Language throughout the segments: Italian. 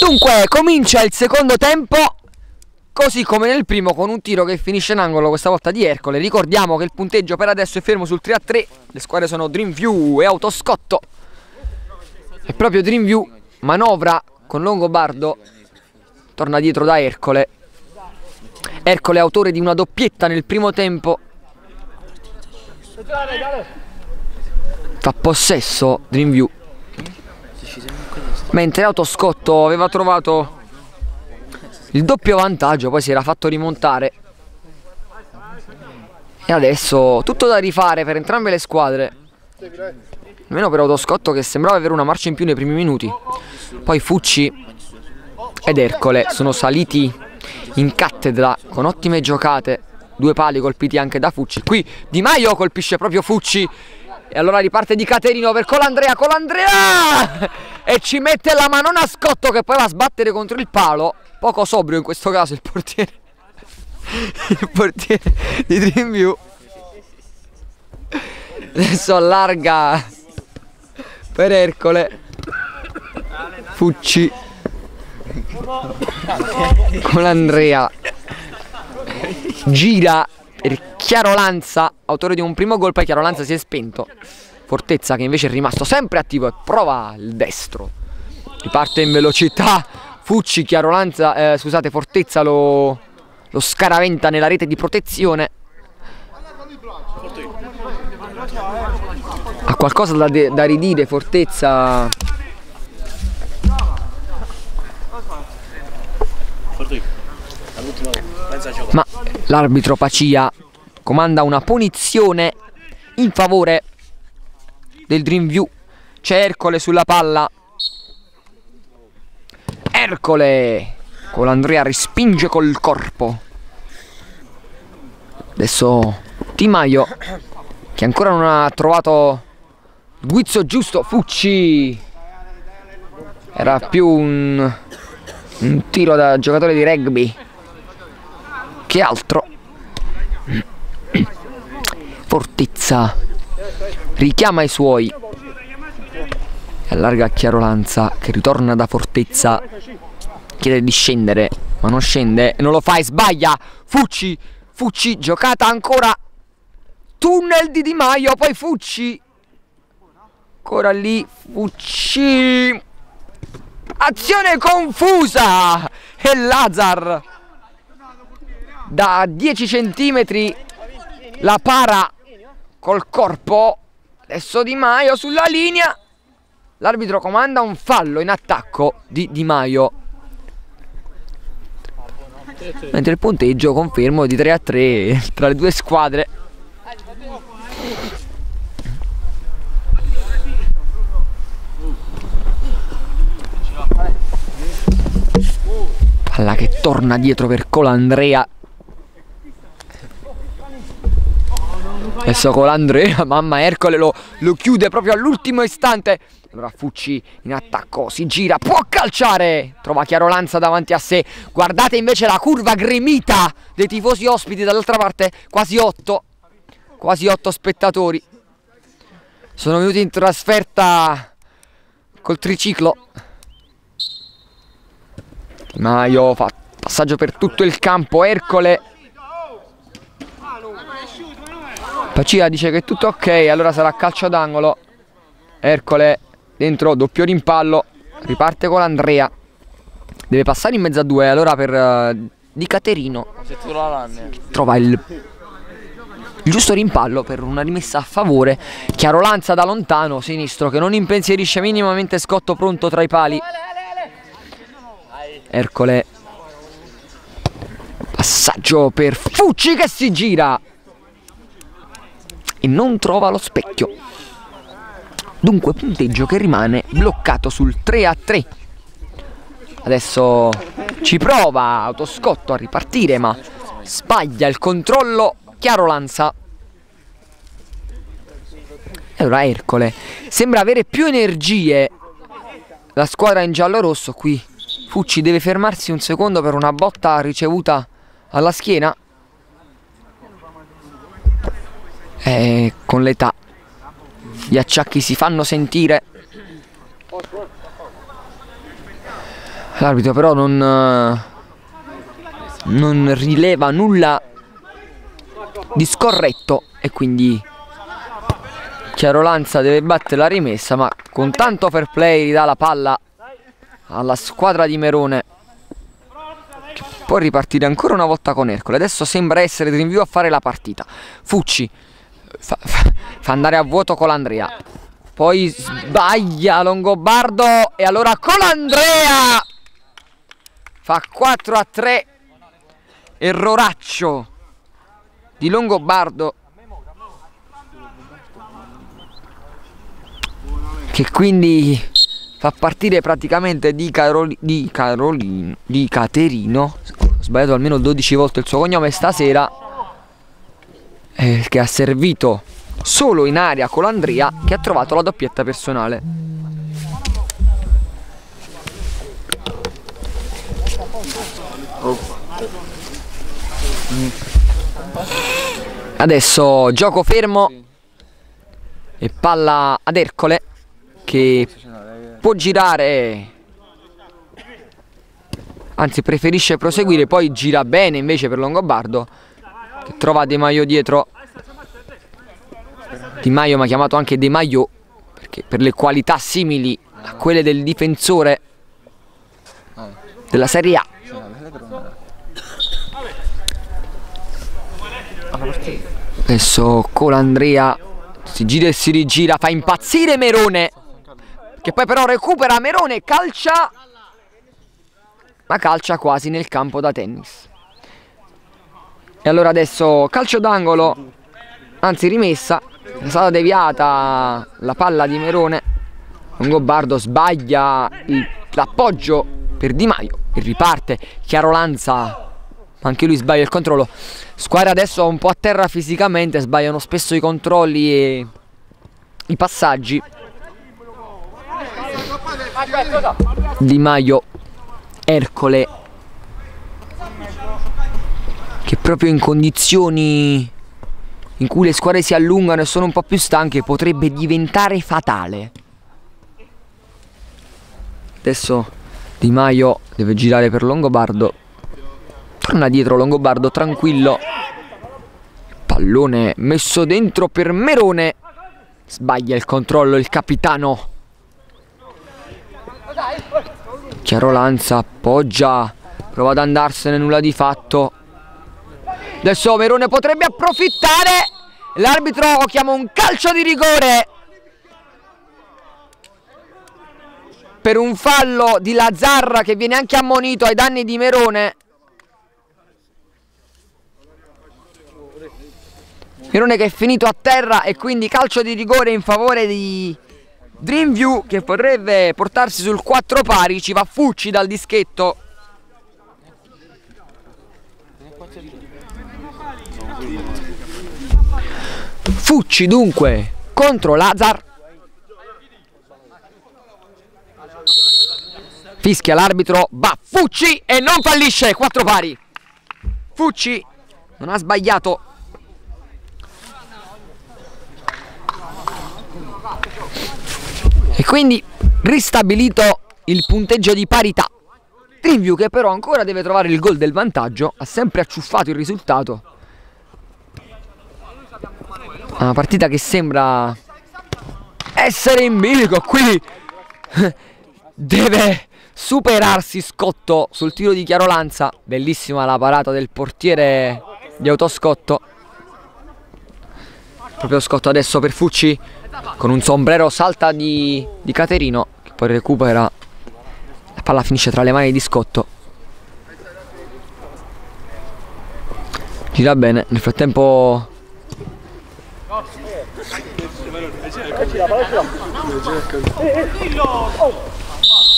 Dunque, comincia il secondo tempo Così come nel primo con un tiro che finisce in angolo questa volta di Ercole. Ricordiamo che il punteggio per adesso è fermo sul 3 a 3 Le squadre sono Dreamview e Autoscotto. E proprio Dreamview manovra con Longobardo Torna dietro da Ercole. Ercole autore di una doppietta nel primo tempo. Fa possesso Dreamview Mentre Autoscotto aveva trovato il doppio vantaggio, poi si era fatto rimontare. E adesso tutto da rifare per entrambe le squadre. Almeno per Autoscotto che sembrava avere una marcia in più nei primi minuti. Poi Fucci ed Ercole sono saliti in cattedra con ottime giocate. Due pali colpiti anche da Fucci. Qui Di Maio colpisce proprio Fucci. E allora riparte di Caterino per Colandrea. Colandrea! E ci mette la manona a Scotto che poi va a sbattere contro il palo. Poco sobrio in questo caso il portiere. Il portiere di Dreamview. Adesso allarga per Ercole. Fucci. Con Andrea. Gira per Chiaro Lanza, autore di un primo gol, poi Chiaro Lanza si è spento. Fortezza che invece è rimasto sempre attivo e prova il destro. Riparte in velocità Fucci, Chiarolanza, eh, scusate, Fortezza lo, lo scaraventa nella rete di protezione. Ha qualcosa da, da ridire Fortezza. Ma l'arbitro Pacia comanda una punizione in favore del Dreamview. C'è Ercole sulla palla. Ercole Colandrea respinge col corpo. Adesso Di Maio Che ancora non ha trovato Il guizzo giusto Fucci. Era più un Un tiro da giocatore di rugby Che altro? Fortezza. Richiama i suoi. Allarga Chiarolanza che ritorna da Fortezza. Chiede di scendere ma non scende non lo fa e sbaglia. Fucci Fucci giocata ancora. Tunnel di Di Maio poi Fucci. Ancora lì Fucci. Azione confusa. E Lazar da 10 centimetri la para col corpo adesso Di Maio sulla linea L'arbitro comanda un fallo in attacco di Di Maio. Mentre il punteggio confermo di 3 a 3 tra le due squadre. Palla che torna dietro per Colandrea Adesso Colandrea, mamma Ercole lo, lo chiude proprio all'ultimo istante allora Fucci in attacco, si gira, può calciare! Trova Chiarolanza davanti a sé. Guardate invece la curva gremita dei tifosi ospiti dall'altra parte, quasi otto. Quasi otto spettatori. Sono venuti in trasferta col triciclo. Di Maio fa passaggio per tutto il campo, Ercole. Pacia dice che è tutto ok, allora sarà calcio d'angolo. Ercole dentro doppio rimpallo riparte con Andrea. Deve passare in mezzo a due allora per uh, Di Caterino. Trova il, il giusto rimpallo per una rimessa a favore. Chiaro Lanza da lontano sinistro che non impensierisce minimamente Scotto pronto tra i pali. Ercole. Passaggio per Fucci che si gira non trova lo specchio Dunque punteggio che rimane bloccato sul 3 a 3. Adesso ci prova Autoscotto a ripartire ma sbaglia il controllo Chiaro Lanza. E allora Ercole sembra avere più energie la squadra in giallo-rosso qui. Fucci deve fermarsi un secondo per una botta ricevuta alla schiena. E con l'età gli acciacchi si fanno sentire. L'arbitro però non, non rileva nulla di scorretto e quindi Chiarolanza deve battere la rimessa ma con tanto fair play ridà la palla alla squadra di Merone che può ripartire ancora una volta con Ercole. Adesso sembra essere Dreamview a fare la partita. Fucci fa, fa, fa andare a vuoto con l'Andrea poi sbaglia Longobardo e allora Colandrea fa 4 a 3 erroraccio di Longobardo. Che quindi fa partire praticamente di, Caroli, di, Carolino, di Caterino. Sbagliato almeno 12 volte il suo cognome stasera eh, che ha servito solo in aria con l'Andrea che ha trovato la doppietta personale. Adesso gioco fermo e palla ad Ercole che può girare. Anzi preferisce proseguire poi gira bene invece per Longobardo trova De Maio dietro Di Maio mi ha chiamato anche De Maio perché per le qualità simili a quelle del difensore della Serie A adesso Colandria si gira e si rigira fa impazzire Merone che poi però recupera Merone, calcia, ma calcia quasi nel campo da tennis. E allora adesso calcio d'angolo, anzi rimessa, è stata deviata la palla di Merone, Longobardo sbaglia l'appoggio per Di Maio e riparte, Chiarolanza, ma anche lui sbaglia il controllo. Squadra adesso un po' a terra fisicamente, sbagliano spesso i controlli e i passaggi. Di Maio, Ercole, che proprio in condizioni in cui le squadre si allungano e sono un po' più stanche potrebbe diventare fatale. Adesso Di Maio deve girare per Longobardo. Torna dietro Longobardo tranquillo. Pallone messo dentro per Merone. Sbaglia il controllo il capitano. Chiarolanza appoggia, prova ad andarsene, nulla di fatto. Adesso Merone potrebbe approfittare. L'arbitro chiama un calcio di rigore. Per un fallo di Lazzarra che viene anche ammonito ai danni di Merone. Merone che è finito a terra e quindi calcio di rigore in favore di Dreamview che potrebbe portarsi sul 4 pari, ci va Fucci dal dischetto. Fucci dunque contro Lazar. Fischia l'arbitro, va Fucci e non fallisce, 4 pari. Fucci non ha sbagliato E quindi ristabilito il punteggio di parità. Dreamview che però ancora deve trovare il gol del vantaggio, ha sempre acciuffato il risultato. Una partita che sembra essere in bilico, qui deve superarsi Scotto sul tiro di Chiarolanza. Bellissima la parata del portiere di Autoscotto. Proprio Scotto adesso per Fucci con un sombrero salta di, di Caterino che poi recupera la palla finisce tra le mani di Scotto gira bene nel frattempo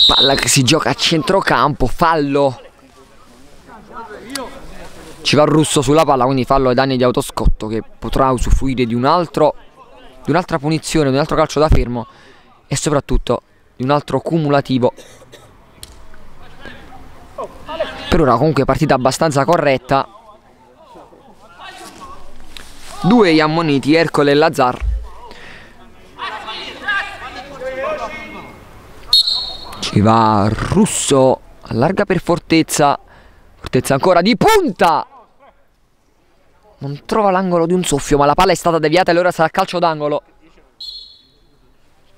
palla che si gioca a centrocampo fallo ci va il russo sulla palla quindi fallo ai danni di Autoscotto che potrà usufruire di un altro di un'altra punizione, di un altro calcio da fermo e soprattutto di un altro cumulativo. Per ora comunque partita abbastanza corretta. Due gli ammoniti, Ercole e Lazar. Ci va Russo allarga per Fortezza Fortezza ancora di punta! Non trova l'angolo di un soffio ma la palla è stata deviata e allora sarà calcio d'angolo.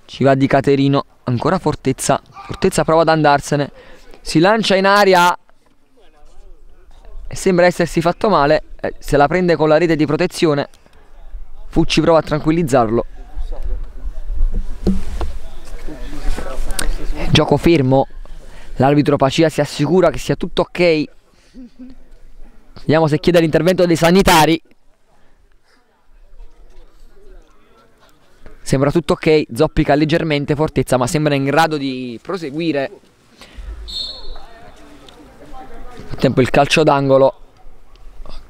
Ci va di Caterino ancora Fortezza Fortezza prova ad andarsene. Si lancia in aria sembra essersi fatto male eh, se la prende con la rete di protezione Fucci prova a tranquillizzarlo. Gioco fermo. L'arbitro Pacia si assicura che sia tutto ok. Vediamo se chiede l'intervento dei sanitari. Sembra tutto ok. Zoppica leggermente Fortezza ma sembra in grado di proseguire tempo il calcio d'angolo.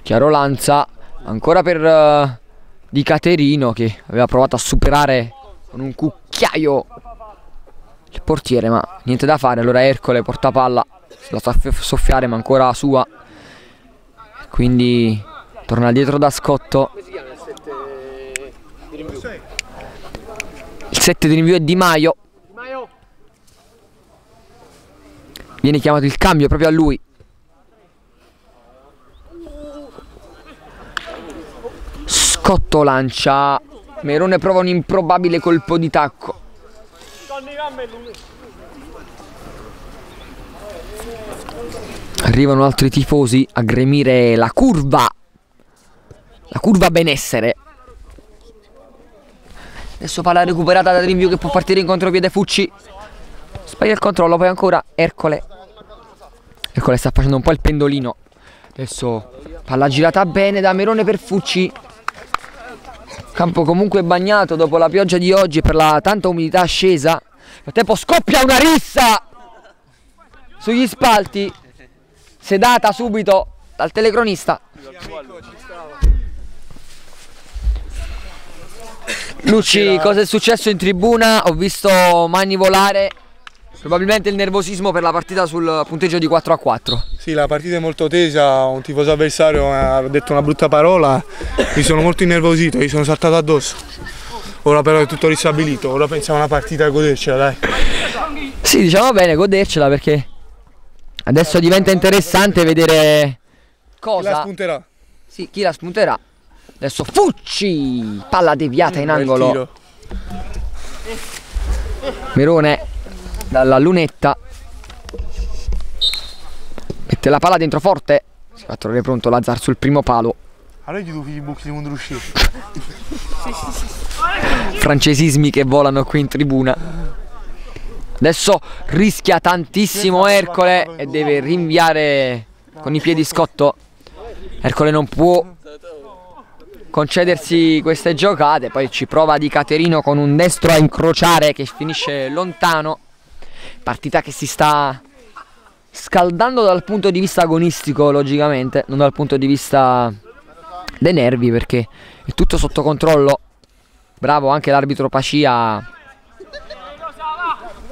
Chiaro Lanza ancora per uh, Di Caterino che aveva provato a superare con un cucchiaio il portiere ma niente da fare. Allora Ercole porta palla la sa soffiare ma ancora sua. Quindi torna dietro da Scotto. Il 7 di rinvio è Di Maio. Viene chiamato il cambio proprio a lui Scotto lancia. Merone prova un improbabile colpo di tacco. Arrivano altri tifosi a gremire la curva La curva benessere. Adesso palla recuperata da rinvio che può partire in contropiede Fucci. Sbaglia il controllo poi ancora Ercole. Ercole sta facendo un po' il pendolino. Adesso palla girata bene da Merone per Fucci Campo comunque bagnato dopo la pioggia di oggi per la tanta umidità scesa. Nel tempo scoppia una rissa sugli spalti, sedata subito dal telecronista. Lucci, cosa è successo in tribuna? Ho visto mani volare Probabilmente il nervosismo per la partita sul punteggio di 4 a 4. Sì, la partita è molto tesa, un tifoso avversario ha detto una brutta parola, mi sono molto innervosito, gli sono saltato addosso. Ora però è tutto ristabilito, ora pensiamo a una partita a godercela, dai. Sì, diciamo bene, godercela perché adesso diventa interessante vedere cosa... Chi la spunterà? Sì, chi la spunterà. Adesso Fucci, palla deviata in angolo. Merone dalla lunetta. Mette la palla dentro forte. Si fa trovare pronto Lazzar sul primo palo. Allora gli i buchi di mondo francesismi che volano qui in tribuna. Adesso rischia tantissimo Ercole e deve rinviare con i piedi scotto. Ercole non può concedersi queste giocate. Poi ci prova Di Caterino con un destro a incrociare che finisce lontano partita che si sta scaldando dal punto di vista agonistico logicamente non dal punto di vista dei nervi perché è tutto sotto controllo. Bravo anche l'arbitro Pacia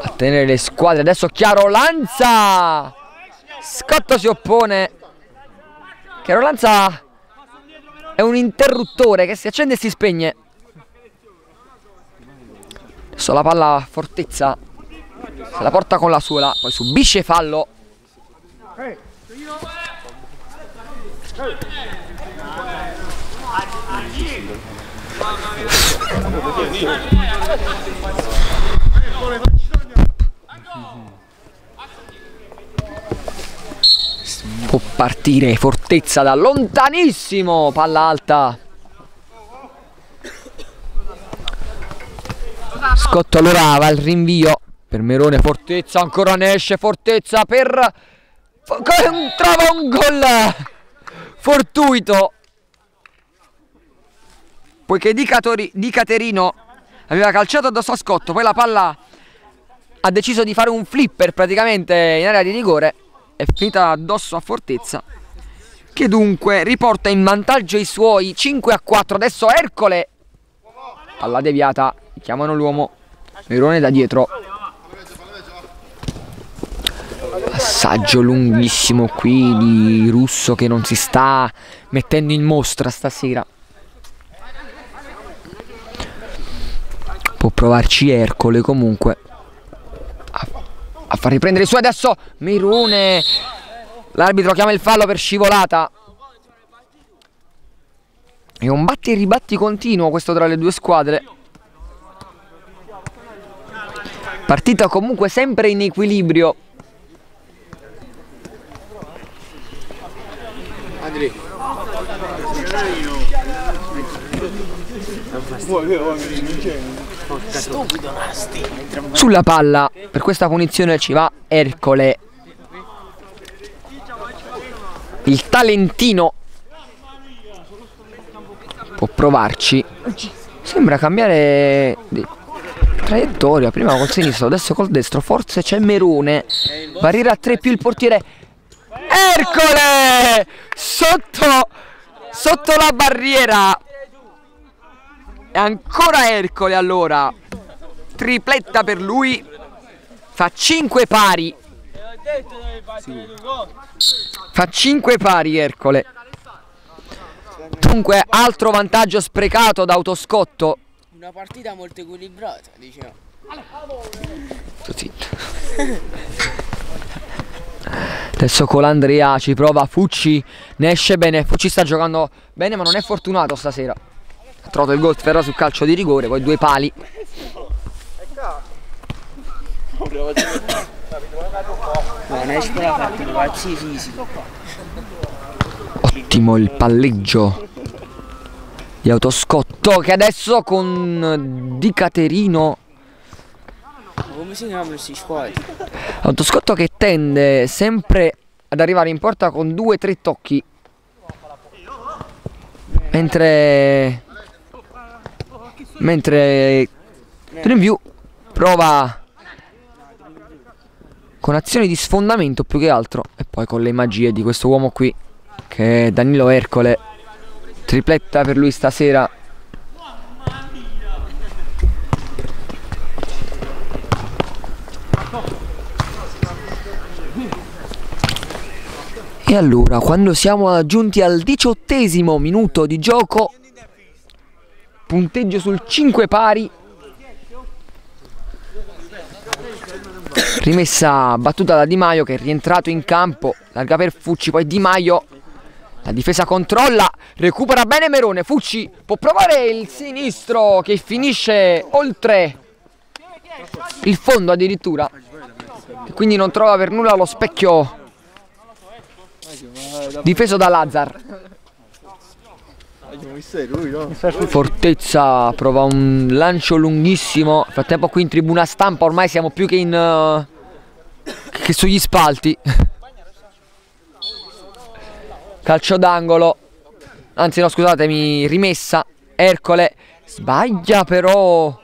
a tenere le squadre. Adesso Chiaro Lanza! Scotto si oppone. Chiaro Lanza è un interruttore che si accende e si spegne. Adesso la palla fortezza se la porta con la sola poi subisce fallo. Può partire fortezza da lontanissimo palla alta. Scotto allora va al rinvio per Merone Fortezza ancora ne esce Fortezza per trova un gol. Fortuito. Poiché Di, Catori, Di Caterino aveva calciato addosso a Scotto poi la palla ha deciso di fare un flipper praticamente in area di rigore è finita addosso a Fortezza che dunque riporta in vantaggio i suoi 5 a 4 adesso Ercole palla deviata chiamano l'uomo Merone da dietro passaggio lunghissimo qui di Russo che non si sta mettendo in mostra stasera. Può provarci Ercole comunque a far riprendere suoi adesso Mirune l'arbitro chiama il fallo per scivolata. È un batti e ribatti continuo questo tra le due squadre. Partita comunque sempre in equilibrio Sulla palla, per questa punizione ci va Ercole. Il talentino può provarci. Sembra cambiare traiettoria. Prima col sinistro, adesso col destro. Forse c'è Merone. Barriera a 3 più il portiere. Ercole! Sotto, sotto la barriera. E ancora Ercole allora. Tripletta per lui. Fa 5 pari. Fa 5 pari Ercole. Dunque altro vantaggio sprecato da autoscotto. Una partita molto equilibrata, diciamo. Sto zitto. Adesso Colandria ci prova Fucci, ne esce bene, Fucci sta giocando bene ma non è fortunato stasera. Ha trovato il gol però sul calcio di rigore, poi due pali. Ottimo il palleggio di autoscotto che adesso con Di Caterino Come si chiama questi squadri? Autoscotto che tende sempre ad arrivare in porta con due o tre tocchi. Mentre mentre Dreamview prova con azioni di sfondamento più che altro e poi con le magie di questo uomo qui che è Danilo Ercole. Tripletta per lui stasera E allora, quando siamo giunti al diciottesimo minuto di gioco, punteggio sul 5 pari, rimessa battuta da Di Maio che è rientrato in campo, larga per Fucci, poi Di Maio, la difesa controlla, recupera bene Merone, Fucci può provare il sinistro che finisce oltre il fondo addirittura, e quindi non trova per nulla lo specchio difeso da Lazar. Fortezza prova un lancio lunghissimo. Nel frattempo qui in tribuna stampa ormai siamo più che in uh, che sugli spalti. Calcio d'angolo. Anzi no, scusatemi, rimessa. Ercole sbaglia però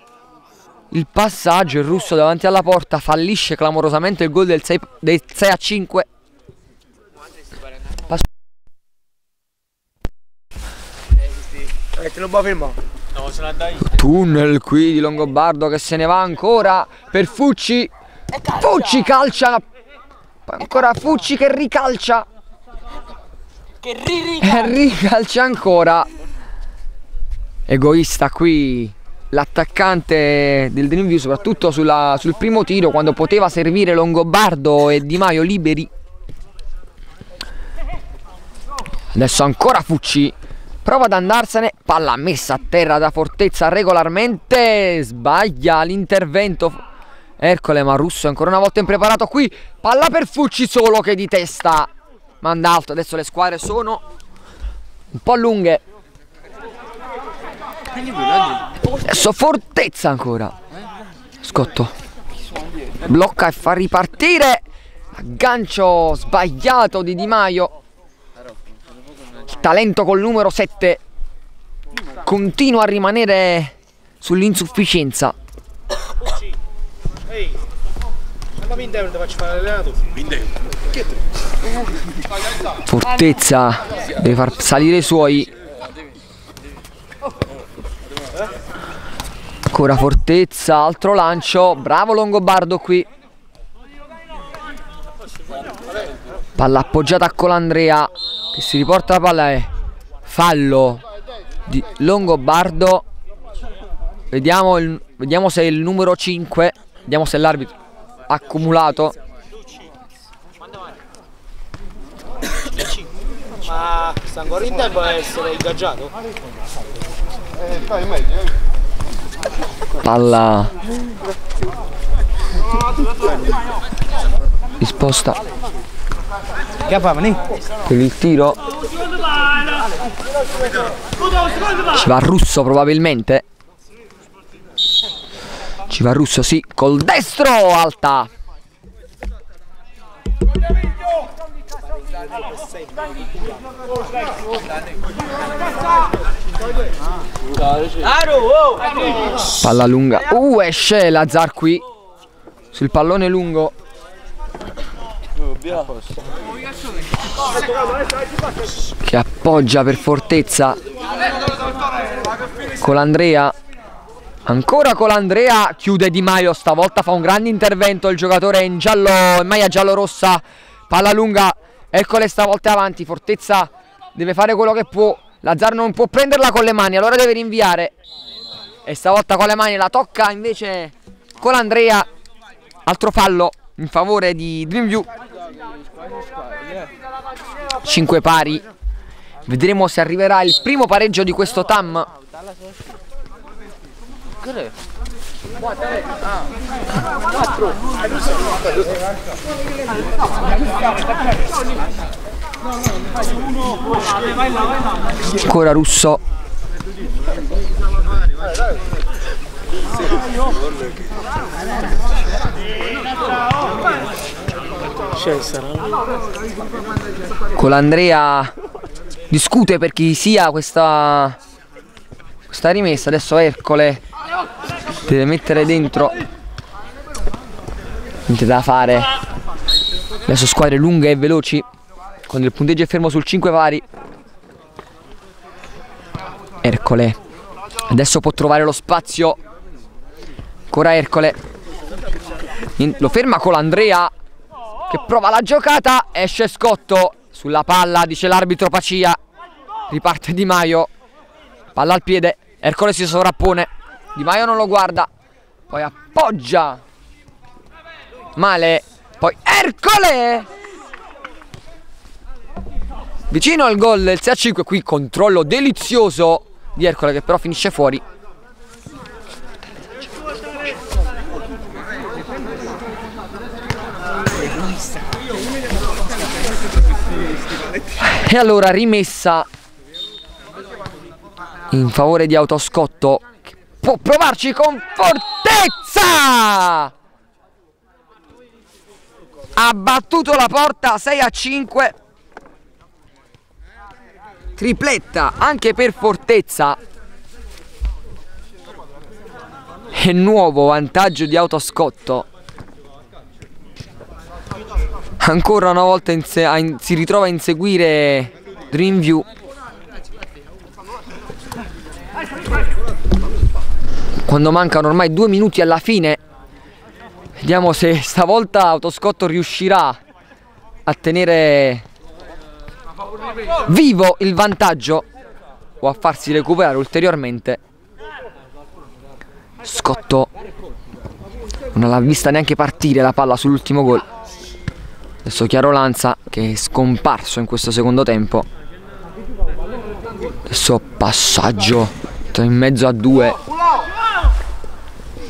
il passaggio, il russo davanti alla porta fallisce clamorosamente il gol del 6, del 6 a 5. Eh, te lo può fermare. Tunnel qui di Longobardo che se ne va ancora per Fucci. Fucci calcia. Ancora Fucci che ricalcia. Che riri! E ricalcia ancora. Egoista qui l'attaccante del Dreamview, soprattutto sulla- sul primo tiro quando poteva servire Longobardo e Di Maio liberi. Adesso ancora Fucci. Prova ad andarsene, palla messa a terra da Fortezza regolarmente, sbaglia l'intervento Ercole ma Russo è ancora una volta impreparato qui, palla per Fucci solo che di testa manda alto, adesso le squadre sono un po' lunghe Adesso Fortezza ancora Scotto Blocca e fa ripartire Aggancio sbagliato di Di Maio il talento col numero 7 continua a rimanere sull'insufficienza. Fortezza deve far salire i suoi. Ancora Fortezza, altro lancio, bravo Longobardo qui. Palla appoggiata a Colandrea che si riporta la palla è fallo di Longobardo. Vediamo, il- vediamo se è il numero 5, vediamo se l'arbitro ha accumulato Ma sta ancora in tempo a essere ingaggiato? Palla Mani? per il tiro. Ci va Russo probabilmente. Ci va Russo, sì, col destro alta. Palla lunga. Uh, esce Lazar qui. Sul pallone lungo. Che appoggia per fortezza. Colandrea. Ancora Colandrea. Chiude Di Maio. Stavolta fa un grande intervento. Il giocatore in giallo. In maglia giallo-rossa. Palla lunga. Eccole stavolta avanti. Fortezza deve fare quello che può. Lazzar non può prenderla con le mani. Allora deve rinviare. E stavolta con le mani la tocca invece Colandrea. Altro fallo in favore di Dreamview. 5 pari. Vedremo se arriverà il primo pareggio di questo TAM. Ancora Russo. Colandrea discute per chi sia questa questa rimessa adesso Ercole deve mettere dentro. Niente da fare. Adesso squadre lunghe e veloci. Quando il punteggio è fermo sul 5 pari Ercole. Adesso può trovare lo spazio. Ancora Ercole. Lo ferma Colandrea che prova la giocata. Esce Scotto. Sulla palla dice l'arbitro Pacia. Riparte Di Maio. Palla al piede. Ercole si sovrappone Di Maio non lo guarda poi appoggia. Male poi Ercole! Vicino al gol del 6 a 5 qui controllo delizioso di Ercole che però finisce fuori. E allora rimessa in favore di Autoscotto può provarci con fortezza! Ha battuto la porta 6 a 5. Tripletta anche per fortezza. E nuovo vantaggio di Autoscotto. Ancora una volta si ritrova a inseguire Dreamview. Quando mancano ormai due minuti alla fine, vediamo se stavolta Autoscotto riuscirà a tenere vivo il vantaggio o a farsi recuperare ulteriormente. Scotto non l'ha vista neanche partire la palla sull'ultimo gol. Adesso Chiaro Lanza che è scomparso in questo secondo tempo. Adesso passaggio in mezzo a due.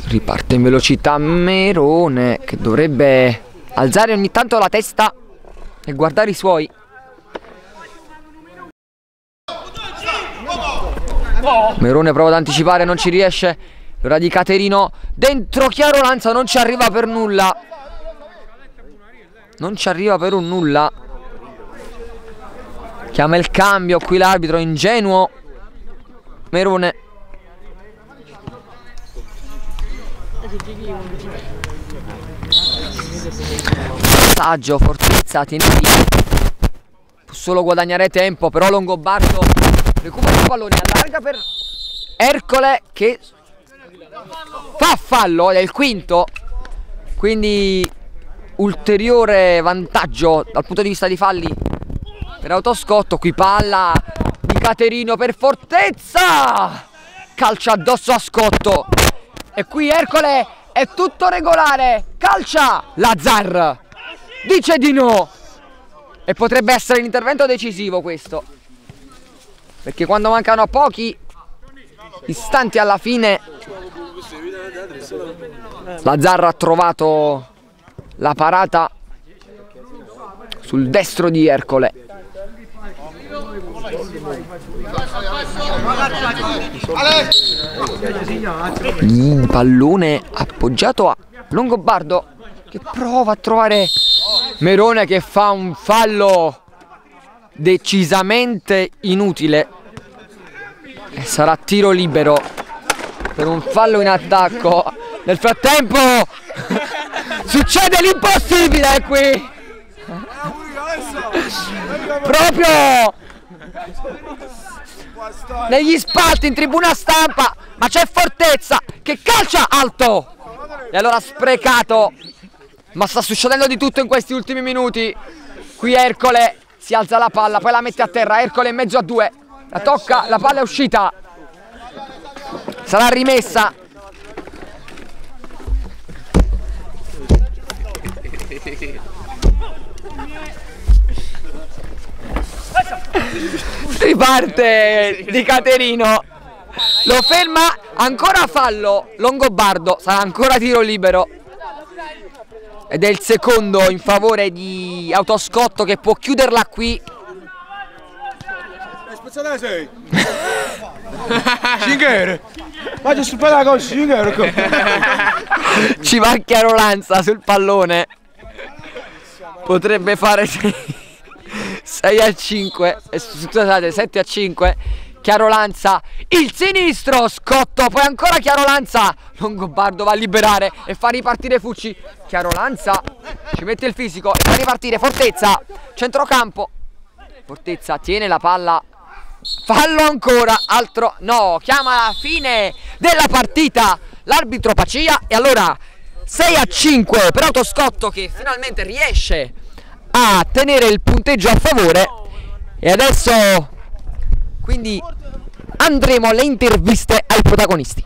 Riparte in velocità Merone che dovrebbe alzare ogni tanto la testa e guardare i suoi. Merone prova ad anticipare, non ci riesce. L'ora di Caterino dentro Chiaro Lanza non ci arriva per nulla. Non ci arriva per un nulla. Chiama il cambio qui l'arbitro ingenuo. Merone. Passaggio, Fortezza, tiene lì. Può solo guadagnare tempo, però Longobardo recupera il pallone, allarga per Ercole che fa fallo, è il quinto. Quindi ulteriore vantaggio dal punto di vista di falli per Autoscotto. Qui palla di Caterino per Fortezza. Calcia addosso a Scotto. E qui Ercole è tutto regolare. Calcia Lazzar. dice di no. E potrebbe essere l'intervento decisivo questo. Perché quando mancano pochi istanti alla fine la Zarra ha trovato la parata sul destro di Ercole. Il pallone appoggiato a Longobardo che prova a trovare Merone che fa un fallo decisamente inutile. E sarà tiro libero per un fallo in attacco. Nel frattempo succede l'impossibile qui. Proprio negli spalti in tribuna stampa ma c'è Fortezza che calcia alto. E allora sprecato. Ma sta succedendo di tutto in questi ultimi minuti. Qui Ercole si alza la palla poi la mette a terra. Ercole in mezzo a due. La tocca la palla è uscita. Sarà rimessa riparte di Caterino. Lo ferma ancora fallo Longobardo sarà ancora tiro libero. Ed è il secondo in favore di Autoscotto che può chiuderla qui. Sul ci va Chiarolanza sul pallone. Potrebbe fare 6 a 5 eh, scusate 7 a 5 Chiarolanza il sinistro Scotto poi ancora Chiarolanza. Longobardo va a liberare e fa ripartire Fucci. Chiarolanza ci mette il fisico e fa ripartire Fortezza centrocampo. Fortezza tiene la palla. Fallo ancora altro no chiama la fine della partita. L'arbitro Pacia e allora 6 a 5 per Autoscotto che finalmente riesce a tenere il punteggio a favore. E adesso quindi andremo alle interviste ai protagonisti